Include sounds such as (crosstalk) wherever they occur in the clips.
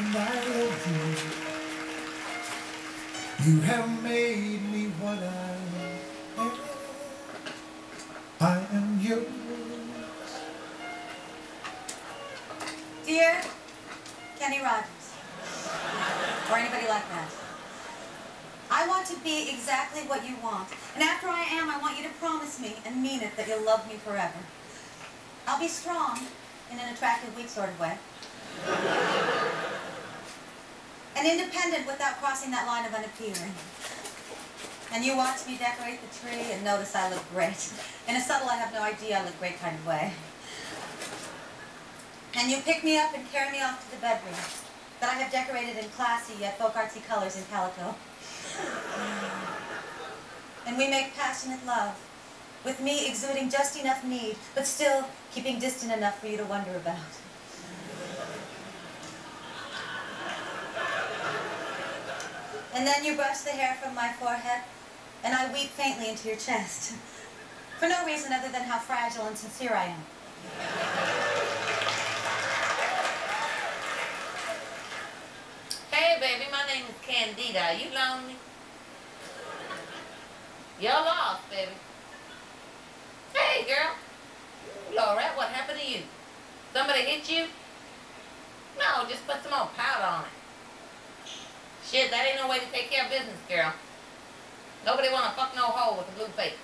And I love you. You have made me what I am. I am yours. Dear Kenny Rogers, or anybody like that, I want to be exactly what you want. And after I am, I want you promise me and mean it that you'll love me forever. I'll be strong in an attractive, weak sort of way. and independent without crossing that line of unappealing. And you watch me decorate the tree and notice I look great. In a subtle, I have no idea I look great kind of way. And you pick me up and carry me off to the bedroom that I have decorated in classy yet folk artsy colors in calico. And we make passionate love, with me exuding just enough need, but still keeping distant enough for you to wonder about. And then you brush the hair from my forehead, and I weep faintly into your chest. For no reason other than how fragile and sincere I am. Hey, baby, my name is Candida. Are you lonely? You're lost, baby. Girl. Laurette, what happened to you? Somebody hit you? No, just put some more powder on it. Shit, that ain't no way to take care of business, girl. Nobody wanna fuck no hoe with a blue face.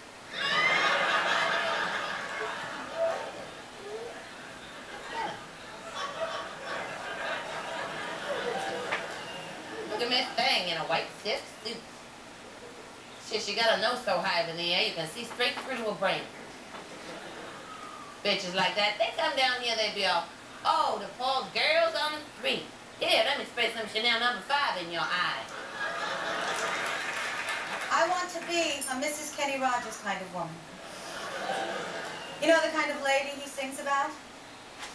Look at Miss Thing in a white stiff suit. Shit, she got a nose so high in the air you can see straight through her brain. Bitches like that, they come down here, they be all, oh, the poor girls on the street. Here, let me spray some Chanel number five in your eye. I want to be a Mrs. Kenny Rogers kind of woman. You know the kind of lady he sings about?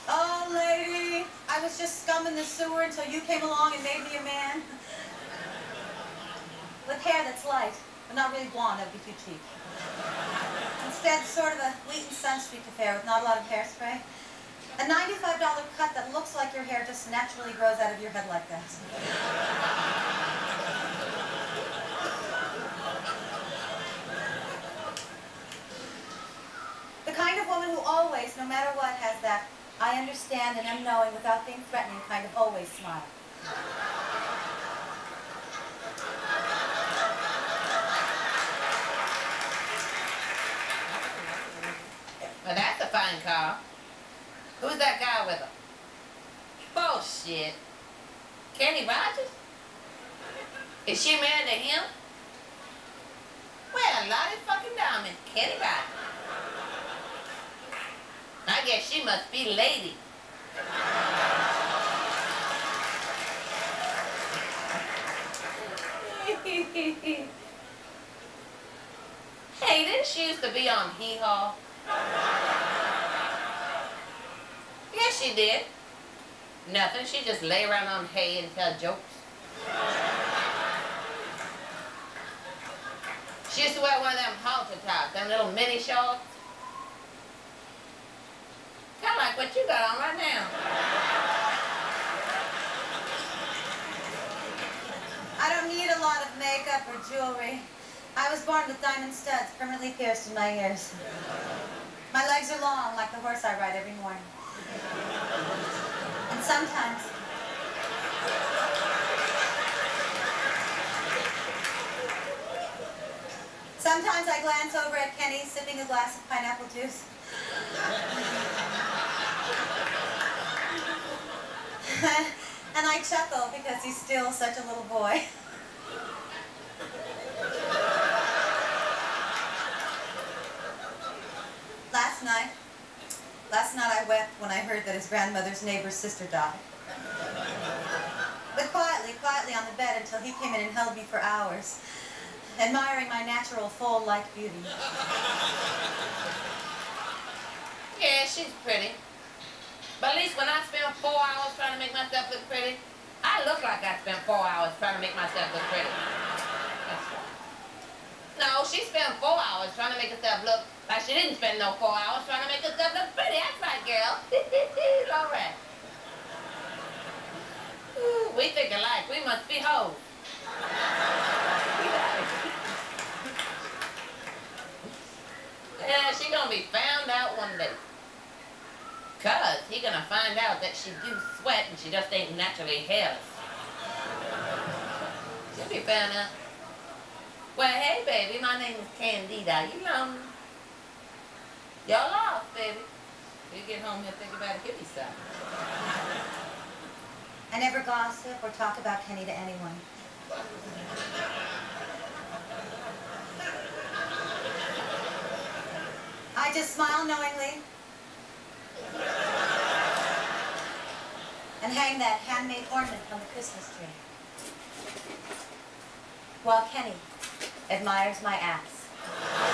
Oh, lady, I was just scumming the sewer until you came along and made me a man. With hair that's light, but not really blonde, that would be too cheap. Instead, sort of a wheat Wheaton Sunstreak affair with not a lot of hairspray. A $95 cut that looks like your hair just naturally grows out of your head like that. The kind of woman who always, no matter what, has that I understand and am knowing without being threatening kind of always smile. Well, that's a car. Who's that guy with her? Oh, Bullshit. Kenny Rogers? Is she married to him? Well, Lottie fucking Diamond, Kenny Rogers. I guess she must be lady. (laughs) hey, didn't she used to be on Hee Haw? Yes, she did. Nothing. She just lay around on hay and tell jokes. She used to wear one of them halter tops, them little mini shorts. Kind of like what you got on right now. I don't need a lot of makeup or jewelry. I was born with diamond studs permanently pierced in my ears. My legs are long, like the horse I ride every morning. And sometimes, sometimes I glance over at Kenny sipping a glass of pineapple juice. (laughs) and I chuckle because he's still such a little boy. Last night, last night I wept when I heard that his grandmother's neighbor's sister died. But quietly, quietly on the bed until he came in and held me for hours, admiring my natural foal-like beauty. Yeah, she's pretty. But at least when I spend four hours trying to make myself look pretty, I look like I spent four hours trying to make myself look pretty. She spent four hours trying to make herself look Like she didn't spend no four hours trying to make herself look pretty. That's right, girl. (laughs) Laurette. Ooh, we think alike. We must be hoes. (laughs) yeah, she gonna be found out one day. Cause he gonna find out that she do sweat and she just ain't naturally hairless. She'll be found out. Well, hey, baby, my name is Candida. You know, me. y'all lost, baby. You get home, you'll think about a hippie stuff. I never gossip or talk about Kenny to anyone. I just smile knowingly and hang that handmade ornament on the Christmas tree. While Kenny admires my ass.